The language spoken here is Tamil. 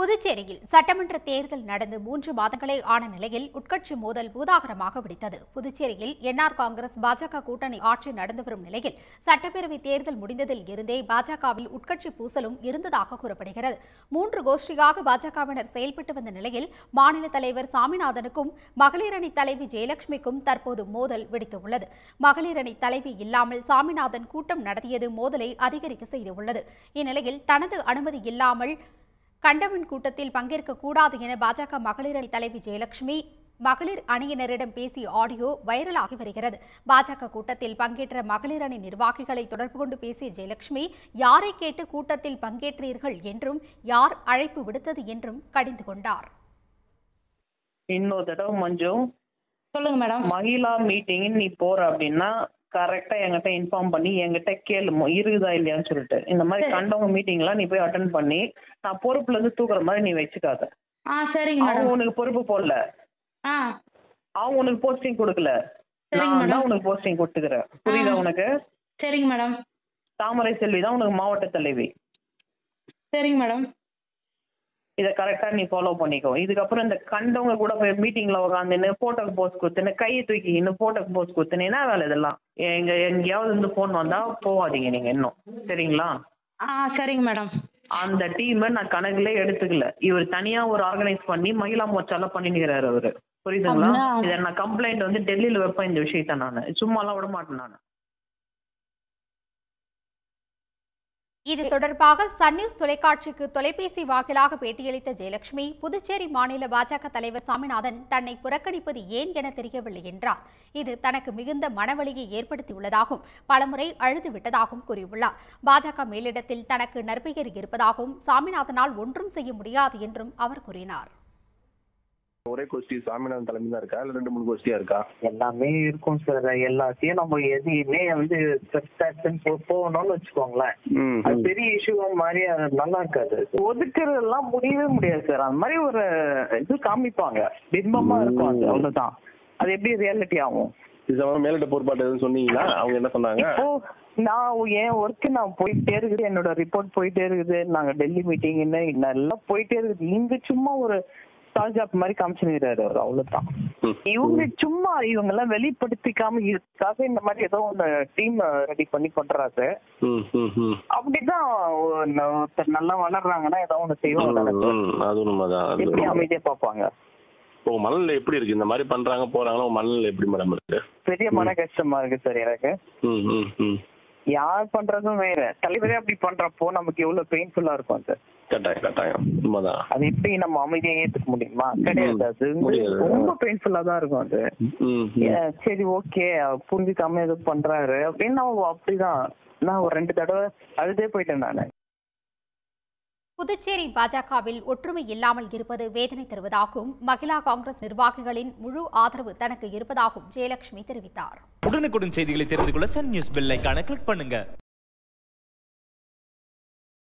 புதுச்சேரியில் சட்டமன்ற தேர்தல் நடந்து மூன்று மாதங்களே ஆன நிலையில் உட்கட்சி மோதல் பூதாகரமாக வெடித்தது. புதுச்சேரியில் என்ஆர் காங்கிரஸ் பாஜக கூட்டணி ஆட்சி நடந்து வரும் நிலையில் சட்டப்பேரவை தேர்தல் முடிந்ததில் இருந்தே பாஜகவில் உட்கட்சி பூசலும் இருந்ததாக கூறப்படுகிறது. மூன்று கோஷ்டியாக பாஜகவினர் செயல்பட்டு வந்த நிலையில் மாநில தலைவர் சாமிநாதனுக்கும் மகளிர் அணி தலைவி ஜெயலட்சுமிக்கும் தற்போது மோதல் வெடித்துள்ளது. மகளிர் அணி தலைவி இல்லாமல் சாமிநாதன் கூட்டம் நடத்தியது மோதலை அதிகரிக்க செய்துள்ளது. இந்நிலையில் தனது அனுமதி இல்லாமல் கண்டவன் கூட்டத்தில் பங்கேற்க கூடாது என பாஜக மகளிர் அணி தலைவி ஜெயலட்சுமி மகளிர் அணியினரிடம் பேசிய ஆடியோ வைரலாகி வருகிறது. பாஜக கூட்டத்தில் பங்கேற்ற மகளிர் அணி நிர்வாகிகளை தொடர்பு கொண்டு பேசிய ஜெயலட்சுமி யாரை கேட்டு கூட்டத்தில் பங்கேற்றீர்கள் என்றும் யார் அழைப்பு விடுத்தது என்றும் கடிந்து கொண்டார். இன்னொரு தடவை மஞ்சு சொல்லுங்க மேடம் மகிழா மீட்டிங் நீ போற அப்படின்னா கரெக்டா என்கிட்ட இன்ஃபார்ம் பண்ணி என்கிட்ட கேளு இருக்குதா இல்லையான்னு சொல்லிட்டு. இந்த மாதிரி. கண்டவங்க மீட்டிங்லாம் நீ போய் அட்டன் பண்ணி நான் பொறுப்புல இருந்து தூக்குற மாதிரி நீ வச்சுக்காத. ஆ சரிங்க அவங்க மேடம் உனக்கு பொறுப்பு போடல. ஆ. அவங்க உனக்கு போஸ்டிங் கொடுக்கல. நான் தான். உனக்கு போஸ்டிங் கொடுத்துக்கிறேன். புரியுதா. உனக்கு? சரிங்க மேடம் தாமரை செல்வி தான் உனக்கு மாவட்ட தலைவி. சரிங்க மேடம் இதை கரெக்டா நீ ஃபாலோ பண்ணிக்கோ. இதுக்கப்புறம் இந்த கண்டவங்க கூட போய் மீட்டிங்ல உட்காந்துன்னு போட்டோக்கு போஸ்ட் கொடுத்துன்னு கையை தூக்கி இன்னும் போட்டோக்கு போஸ்ட் கொடுத்துன்னு என்ன வேலை இதெல்லாம்? எங்க எங்கேயாவது இருந்து ஃபோன் வந்தா போகாதீங்க நீங்க இன்னும். சரிங்களா? ஆ சரிங்க மேடம் அந்த டீமை நான் கணக்குல எடுத்துக்கல. இவர் தனியா ஒரு ஆர்கனைஸ் பண்ணி மகிழா மோர்ச்சால பண்ணிக்கிறாரு அவரு. புரியுதுங்களா? இதை நான் கம்ப்ளைண்ட் வந்து டெல்லியில வைப்பேன் இந்த விஷயத்த நான். சும்மாலாம் விட மாட்டேன் நான். இது தொடர்பாக சன் நியூஸ் தொலைக்காட்சிக்கு தொலைபேசி வாயிலாக பேட்டியளித்த ஜெயலட்சுமி புதுச்சேரி மாநில பாஜக தலைவர் சாமிநாதன் தன்னை புறக்கணிப்பது ஏன் என தெரியவில்லை என்றார். இது தனக்கு மிகுந்த மனவழியை ஏற்படுத்தியுள்ளதாகவும் பலமுறை அழுது விட்டதாகவும் கூறியுள்ளார். பாஜக மேலிடத்தில் தனக்கு நற்பெயர் இருப்பதாகவும் சாமிநாதனால் ஒன்றும் செய்ய முடியாது என்றும் அவர் கூறினார். ஒரே கோஷ்டி சாமிநாதன் தலைமை தான் இருக்கா? இல்ல ரெண்டு மூணு கோஷ்டியா இருக்கா? எல்லாமே இருக்கும் சார் எல்லாத்தையும் நம்ம எதையுமே வந்து போகணும்னு வச்சுக்கோங்களேன். அது. பெரிய இஷ்யூவா மாதிரி நல்லா இருக்காது. ஒதுக்குறதெல்லாம் முடியவே முடியாது சார் அந்த மாதிரி ஒரு இது காமிப்பாங்க. பிம்பமா இருக்கும் அது. அவ்வளவுதான். அது எப்படி ரியாலிட்டி ஆகும்? மேலிட்ட பொறுப்பாட்டு எதுவும் சொன்னீங்களா? அவங்க என்ன சொன்னாங்க? நான் என் ஒர்க் நான் போயிட்டே இருக்குது. என்னோட ரிப்போர்ட் போயிட்டே இருக்குது. நாங்க டெல்லி மீட்டிங் நல்லா போயிட்டே இருக்குது. இங்க சும்மா ஒரு ஜாப் மாதிரி காமிச்சுக்கிறாரு அவர் அவ்வளவுதான். இவங்க சும்மா இவங்க எல்லாம் வெளிப்படுத்திக்காம இருக்காக இந்த மாதிரி ஏதோ ஒண்ணு டீம் ரெடி பண்ணி பண்றாரு. அப்படிதான் ஒருத்தர் நல்லா வளர்றாங்கன்னா ஏதோ ஒண்ணு செய்வாங்க. அது உண்மைதான் எப்படி. அமைதியா பார்ப்பாங்க? உங்க மனநிலை எப்படி இருக்கு? இந்த மாதிரி பண்றாங்க போறாங்களா உங்க மனநிலை எப்படி மேடம் இருக்கு? பெரிய மன கஷ்டமா இருக்கு சார் எனக்கு. யார் பண்றதும் வேற. தலைவரே அப்படி பண்றப்போ நமக்கு எவ்வளவு பெயின்ஃபுல்லா இருக்கும் சார் கட்டாயம் கட்டாயம் உண்மைதான். அது எப்படி நம்ம அமைதியா ஏத்துக்க முடியுமா? கிடையாது. அது. ரொம்ப பெயின்ஃபுல்லா தான் இருக்கும் அது. சரி ஓகே. புரிஞ்சுக்காம ஏதோ பண்றாரு. அப்படின்னு அப்படிதான். நான் ஒரு ரெண்டு தடவை அழுதே போயிட்டேன் நானு. புதுச்சேரி பாஜகவில் ஒற்றுமை இல்லாமல் இருப்பது வேதனை தருவதாகவும் மகிழா காங்கிரஸ் நிர்வாகிகளின் முழு ஆதரவு தனக்கு இருப்பதாகவும் ஜெயலட்சுமி தெரிவித்தார். உடனுக்குடன் செய்திகளை தெரிந்து கொள்ள சன் நியூஸ் பெல் ஐகானை கிளிக் பண்ணுங்க.